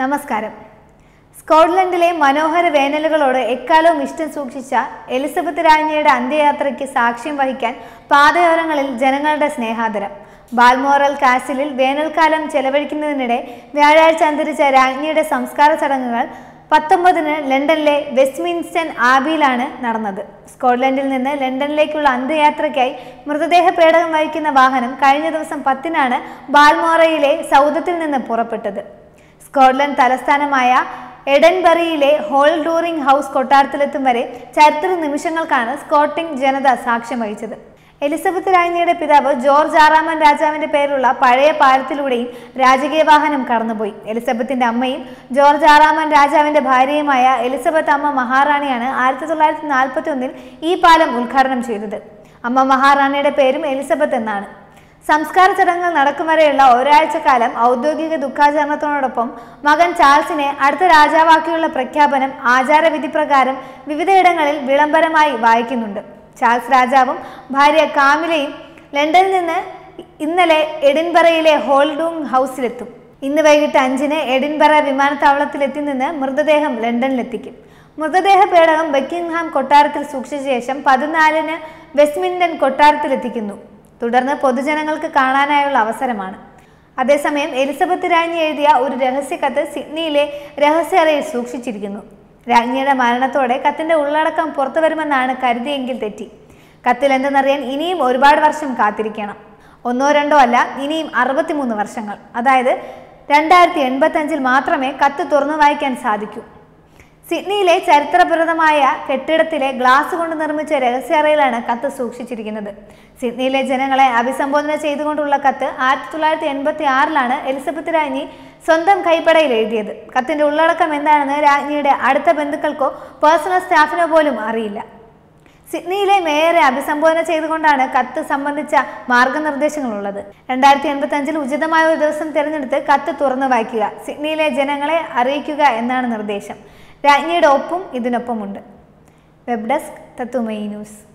നമസ്കാരം. സ്കോട്ട്ലൻഡിലെ മനോഹര വേനലുകളോട് എക്കാലവും ഇഷ്ടം സൂക്ഷിച്ച എലിസബത്ത് രാജ്ഞിയുടെ അന്ത്യയാത്രയ്ക്ക് സാക്ഷ്യം വഹിക്കാൻ പാതയോരങ്ങളിൽ ജനങ്ങളുടെ സ്നേഹാദരം. ബാൽമോറൽ കാസിലിൽ വേനൽക്കാലം ചെലവഴിക്കുന്നതിനിടെ വ്യാഴാഴ്ച അന്തരിച്ച രാജ്ഞിയുടെ സംസ്കാര ചടങ്ങുകൾ പത്തൊമ്പതിന് ലണ്ടനിലെ വെസ്റ്റ്മിൻസ്റ്റൺ ആബിയിലാണ് നടന്നത്. സ്കോട്ട്ലൻഡിൽ നിന്ന് ലണ്ടനിലേക്കുള്ള അന്ത്യയാത്രയ്ക്കായി മൃതദേഹ പേടകം വഹിക്കുന്ന വാഹനം കഴിഞ്ഞ ദിവസം പത്തിനാണ് ബാൽമോറയിലെ സൗദത്തിൽ നിന്ന് പുറപ്പെട്ടത്. സ്കോട്ട്ലൻഡ് തലസ്ഥാനമായ എഡൻബറിയിലെ ഹോൾ ഡൂറിംഗ് ഹൗസ് കൊട്ടാരത്തിലെത്തും വരെ ചരിത്ര നിമിഷങ്ങൾക്കാണ് സ്കോട്ടിംഗ് ജനത സാക്ഷ്യം വഹിച്ചത്. എലിസബത്ത് രാജ്ഞിയുടെ പിതാവ് ജോർജ് ആറാമൻ രാജാവിന്റെ പേരുള്ള പഴയ പാലത്തിലൂടെയും രാജകീയ വാഹനം കടന്നുപോയി. എലിസബത്തിന്റെ അമ്മയും ജോർജ് ആറാമൻ രാജാവിന്റെ ഭാര്യയുമായ എലിസബത്ത് അമ്മ മഹാറാണിയാണ് ആയിരത്തി തൊള്ളായിരത്തി നാൽപ്പത്തി ഒന്നിൽ ഈ പാലം ഉദ്ഘാടനം ചെയ്തത്. അമ്മ മഹാറാണിയുടെ പേരും എലിസബത്ത് എന്നാണ്. സംസ്കാര ചടങ്ങുകൾ നടക്കും വരെയുള്ള ഒരാഴ്ചക്കാലം ഔദ്യോഗിക ദുഃഖാചരണത്തോടൊപ്പം മകൻ ചാൾസിനെ അടുത്ത രാജാവാക്കിയുള്ള പ്രഖ്യാപനം ആചാരവിധി പ്രകാരം വിവിധയിടങ്ങളിൽ വിളംബരമായി വായിക്കുന്നുണ്ട്. ചാൾസ് രാജാവും ഭാര്യ കാമിലയും ലണ്ടനിൽ നിന്ന് ഇന്നലെ എഡിൻബറയിലെ ഹോൾഡൂങ് ഹൗസിലെത്തും. ഇന്ന് വൈകിട്ട് അഞ്ചിന് എഡിൻബറ വിമാനത്താവളത്തിലെത്തി നിന്ന് മൃതദേഹം ലണ്ടനിലെത്തിക്കും. മൃതദേഹ പേടകം ബക്കിംഗ്ഹാം കൊട്ടാരത്തിൽ സൂക്ഷിച്ച ശേഷം പതിനാലിന് വെസ്റ്റ്മിൻഡൻ കൊട്ടാരത്തിലെത്തിക്കുന്നു. തുടർന്ന് പൊതുജനങ്ങൾക്ക് കാണാനായുള്ള അവസരമാണ്. അതേസമയം എലിസബത്ത് രാജ്ഞി എഴുതിയ ഒരു രഹസ്യ കത്ത് സിഡ്നിയിലെ രഹസ്യ അറയിൽ സൂക്ഷിച്ചിരിക്കുന്നു. രാജ്ഞിയുടെ മരണത്തോടെ കത്തിന്റെ ഉള്ളടക്കം പുറത്തു വരുമെന്നാണ് കരുതിയെങ്കിൽ തെറ്റി. കത്തിൽ എന്തെന്നറിയാൻ ഇനിയും ഒരുപാട് വർഷം കാത്തിരിക്കണം. ഒന്നോ രണ്ടോ അല്ല ഇനിയും അറുപത്തിമൂന്ന് വർഷങ്ങൾ. അതായത് രണ്ടായിരത്തി എൺപത്തഞ്ചിൽ മാത്രമേ കത്ത് തുറന്നു വായിക്കാൻ സാധിക്കൂ. സിഡ്നിയിലെ ചരിത്രപ്രദമായ കെട്ടിടത്തിലെ ഗ്ലാസ് കൊണ്ട് നിർമ്മിച്ച രഹസ്യറയിലാണ് കത്ത് സൂക്ഷിച്ചിരിക്കുന്നത്. സിഡ്നിയിലെ ജനങ്ങളെ അഭിസംബോധന ചെയ്തുകൊണ്ടുള്ള കത്ത് ആയിരത്തി തൊള്ളായിരത്തി എൺപത്തി ആറിലാണ് എലിസബത്ത് രാജ്ഞി സ്വന്തം കൈപ്പടയിൽ എഴുതിയത്. കത്തിന്റെ ഉള്ളടക്കം എന്താണെന്ന് രാജ്ഞിയുടെ അടുത്ത ബന്ധുക്കൾക്കോ പേഴ്സണൽ സ്റ്റാഫിനോ പോലും അറിയില്ല. സിഡ്നിയിലെ മേയറെ അഭിസംബോധന ചെയ്തുകൊണ്ടാണ് കത്ത് സംബന്ധിച്ച മാർഗനിർദ്ദേശങ്ങളുള്ളത്. രണ്ടായിരത്തി എൺപത്തി അഞ്ചിൽ ഉചിതമായ ഒരു ദിവസം തിരഞ്ഞെടുത്ത് കത്ത് തുറന്നു വായിക്കുക. സിഡ്നിയിലെ ജനങ്ങളെ അറിയിക്കുക എന്നാണ് നിർദ്ദേശം. രാജ്ഞിയുടെ ഒപ്പും ഇതിനൊപ്പമുണ്ട്. വെബ് ഡെസ്ക് തത്തുമയി ന്യൂസ്.